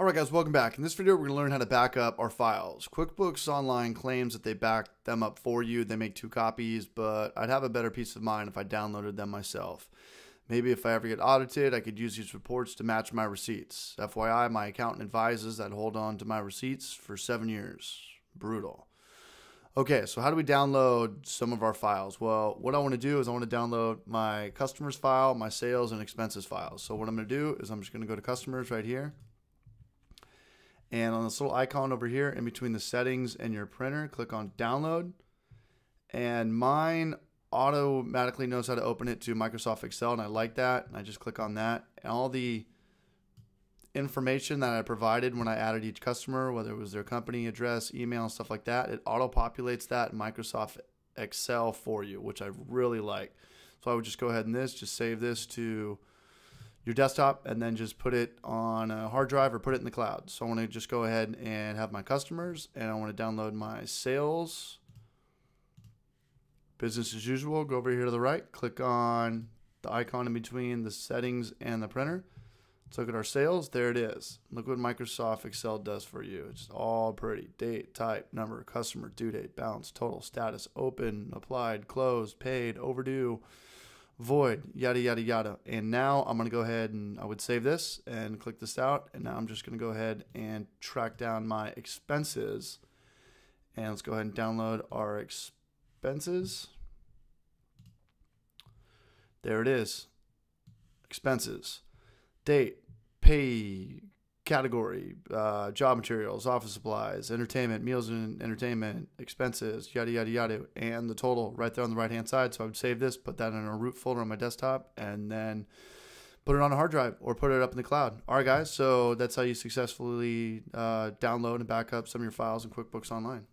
All right, guys, welcome back. In this video, we're going to learn how to back up our files. QuickBooks Online claims that they back them up for you. They make two copies, but I'd have a better peace of mind if I downloaded them myself. Maybe if I ever get audited, I could use these reports to match my receipts. FYI, my accountant advises that I hold on to my receipts for seven years. Brutal. Okay, so how do we download some of our files? Well, what I want to do is I want to download my customers file, my sales and expenses files. So what I'm going to do is I'm just going to go to customers right here and on this little icon over here in between the settings and your printer, click on download. And mine automatically knows how to open it to Microsoft Excel, and I like that. And I just click on that. And all the information that I provided when I added each customer, whether it was their company address, email, and stuff like that, it auto populates that Microsoft Excel for you, which I really like. So I would just go ahead and this, just save this to your desktop and then just put it on a hard drive or put it in the cloud. So I want to just go ahead and have my customers and I want to download my sales. Business as usual, go over here to the right, click on the icon in between the settings and the printer. Let's look at our sales. There it is. Look what Microsoft Excel does for you. It's all pretty. Date, type, number, customer, due date, balance, total, status, open, applied, closed, paid, overdue void, yada, yada, yada. And now I'm going to go ahead and I would save this and click this out. And now I'm just going to go ahead and track down my expenses. And let's go ahead and download our expenses. There it is. Expenses. Date, pay, category, uh, job materials, office supplies, entertainment, meals and entertainment, expenses, yada, yada, yada, and the total right there on the right hand side. So I would save this, put that in a root folder on my desktop, and then put it on a hard drive or put it up in the cloud. All right, guys. So that's how you successfully uh, download and back up some of your files in QuickBooks Online.